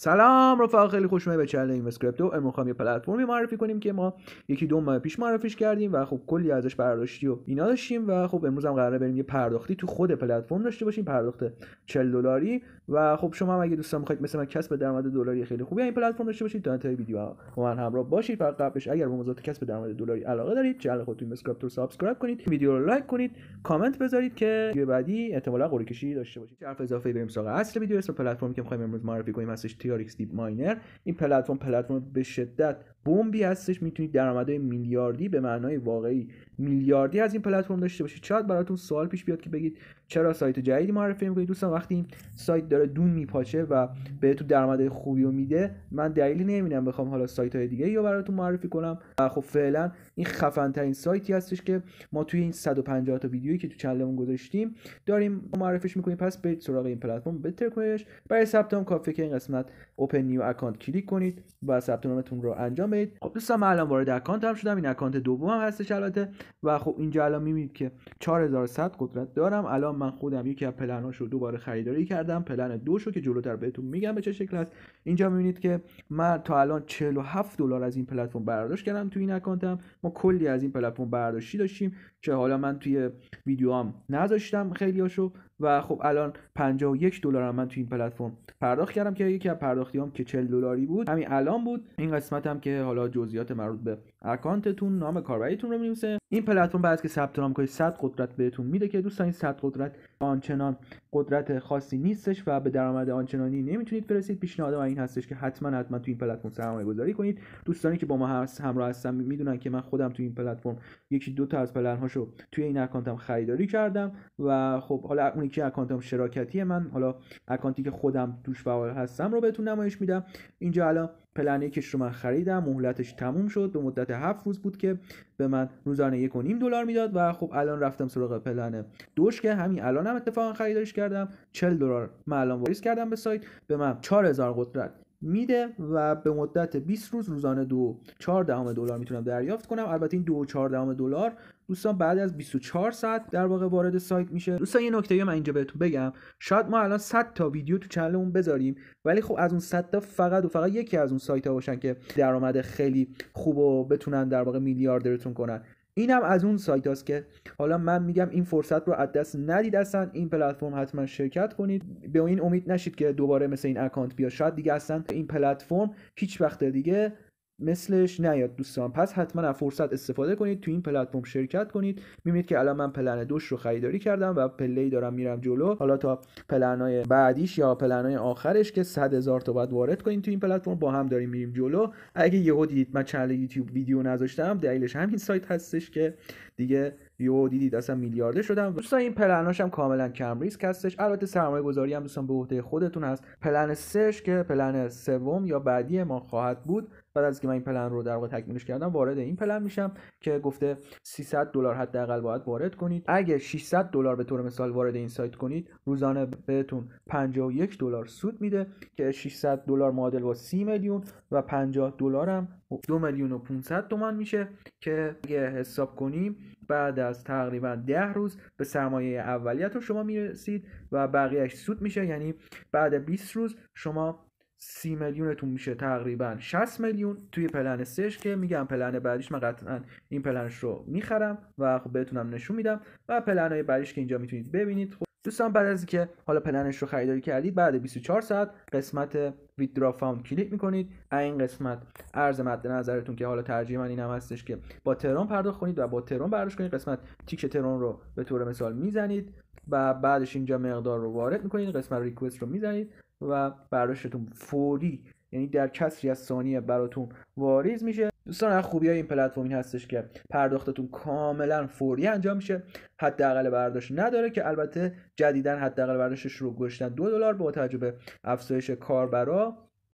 سلام رفقا خیلی خوش به channel اینوست کریپتو امروز می‌خوام یه پلتفرمی معرفی کنیم که ما یکی دو ماه پیش معرفیش کردیم و خب کلی ازش برداشتی و اینا داشتیم و خب امروز هم قراره بریم یه پرداختی تو خود پلتفرم داشته باشیم پرداخت 40 دلاری. و خب شما هم اگه دوستان می‌خواید مثل من کسب درآمد دلاری خیلی خوبی این پلتفرم داشته باشید تا انتهای ویدیو با من همراه باشید. فقط قبلش اگر به موضوع کسب درآمد دلاری علاقه دارید channel خودتون اینوست کریپتو رو subscribe کنید ویدیو رو لایک کنید کامنت بذارید که ویدیو بعدی احتمالاً قرعه کشی داشته باشید. حرف اضافه بریم سراغ اصل ویدیو. اسم پلتفرمی که می‌خوایم امروز معرفی کنیم هستش TRX Deep Miner. این پلتفرم پلتفرم به شدت بمبی هستش. می‌تونید درآمدهای میلیاردی به معنای واقعی میلیاردی از این پلتفرم داشته باشید. شاید براتون سوال پیش بیاد که بگید چرا سایت جدیدی معرفی می‌کنید دوستان وقتی این سایت داره دون میپاچه و بهتون درآمدهای خوبی رو میده من دلیلی نمی‌بینم. بخوام حالا سایت های دیگه یا براتون معرفی کنم. و خب فعلا این خفن ترین سایتی هستش که ما توی این 150 تا ویدیویی که تو چنلمون گذاشتیم داریم معرفیش می‌کنیم. پس برید سراغ این پلتفرم بهتر کنیدش برای ثبت نام کافیه که این قسمت open new account کلیک کنید و ثبت نامتون رو انجام بدید. خب دوستان من الان وارد account هم شدم. این account دومم هستش البته. و خب اینجا الان می‌بینید که 4100 قدرت دارم. الان من خودم یکی از پلناشو دوباره خریداری کردم. پلن دوشو که جلوتر بهتون میگم به چه شکل است اینجا می‌بینید که من تا الان 47 دلار از این پلتفرم برداشت کردم تو این account م. ما کلی از این پلتفرم برداشتی داشتیم که حالا من توی ویدیوام نذاشتم خیلیاشو و خب الان 51 دلار من تو این پلتفرم پرداخت کردم که یکی از پرداختیام که 40 دلاری بود همین الان بود. این قسمت هم که حالا جزئیات مربوط به اکانتتون نام کاربریتون رو می‌نویسه. این پلتفرم بعد که ثبت نام کنید 100 قدرت بهتون میده که دوستان این 100 قدرت آنچنان قدرت خاصی نیستش و به درآمد آنچنانی نمی‌تونید برسید. پیشنهاد من این هستش که حتما حتما تو این پلتفرم سرمایه گذاری کنید. دوستانی که با ما همراه هستن می‌دونن که من خودم تو این پلتفرم یکی دو تا از پلن هاشو توی این اکانتم خریداری کردم و خب حالا اون یکی اکانتم شراکتی من حالا اکانتی که خودم توش فعال هستم رو بهتون نمایش میدم. اینجا الان پلن یکش رو من خریدم مهلتش تموم شد. به مدت هفت روز بود که به من روزانه یک و نیم دلار می‌داد و خب الان رفتم سراغ پلن دوش که همین الان هم اتفاقا خریدارش کردم. 40 دلار من الان واریز کردم به سایت. به من 4000 قدرت میده و به مدت 20 روز روزانه دو 4 دهم دلار می‌تونم دریافت کنم. البته این دو 4 دهم دلار دوستان بعد از 24 ساعت در واقع وارد سایت میشه. دوستان یه نکته من اینجا بهتون بگم. شاید ما الان 100 تا ویدیو تو چنلمون بذاریم ولی خب از اون 100 تا فقط و فقط یکی از اون سایت ها باشن که درآمد خیلی خوب و بتونن در واقع میلیاردرتون کنن. این هم از اون سایت هست که حالا من میگم این فرصت رو از دست ندید اصلا. این پلتفرم حتما شرکت کنید. به این امید نشید که دوباره مثل این اکانت بیاد. شاید دیگه اصلا این پلتفرم هیچ وقت دیگه مثلش نیاد دوستان. پس حتما از فرصت استفاده کنید تو این پلتفرم شرکت کنید. می‌بینید که الان من پلن دوش رو خریداری کردم و پلی دارم میرم جلو. حالا تا پلنای بعدیش یا پلنای آخرش که 100 هزار تا باید وارد کنید تو این پلتفرم با هم داریم میریم جلو. اگه یهو دیدید من channel یوتیوب ویدیو نذاشتم دلیلش همین سایت هستش که دیگه یهو دیدید اصلا میلیارده شدم. دوستان این پلناش هم کاملا کم ریسک هستش. البته سرمایه گذاری هم دوستان به عهده خودتون هست. پلن سش که پلن سوم یا بعدی ما خواهد بود بعد از که من این پلن رو در واقع تکمیلش کردم وارد این پلن میشم که گفته 300 دلار حداقل باید وارد کنید. اگه 600 دلار به طور مثال وارد این سایت کنید روزانه بهتون 51 دلار سود میده که 600 دلار معادل با 30 میلیون و 50 دلار هم 2 میلیون و 500 تومان میشه که اگه حساب کنیم بعد از تقریبا 10 روز به سرمایه اولیت رو شما می‌رسید و بقیهش سود میشه. یعنی بعد 20 روز شما سی میلیونتون میشه تقریبا 60 میلیون توی پلن سش که میگم پلن بعدیش من قطعا این پلنش رو می‌خرم و خب بهتونم نشون میدم. و پلن های بعدیش که اینجا می‌تونید ببینید. خب دوستان بعد از اینکه حالا پلنش رو خریداری کردید بعد 24 ساعت قسمت withdraw fund کلیک می‌کنید. این قسمت ارز مد نظرتون که حالا ترجیح من این هم هستش که با ترون پرداخت کنید و با ترون برداشت کنید. قسمت تیک ترون رو به طور مثال می‌زنید و بعدش اینجا مقدار رو وارد می‌کنید. قسمت ریکوست رو می‌زنید و برداشتتون فوری یعنی در کسری از ثانیه براتون واریز میشه. دوستان خوبی های این پلتفرم این هستش که پرداختتون کاملا فوری انجام میشه. حداقل برداشت نداره که البته جدیدا حداقل برداشتش رو گذاشتن. دو دلار با توجه به افزایش کاربرا.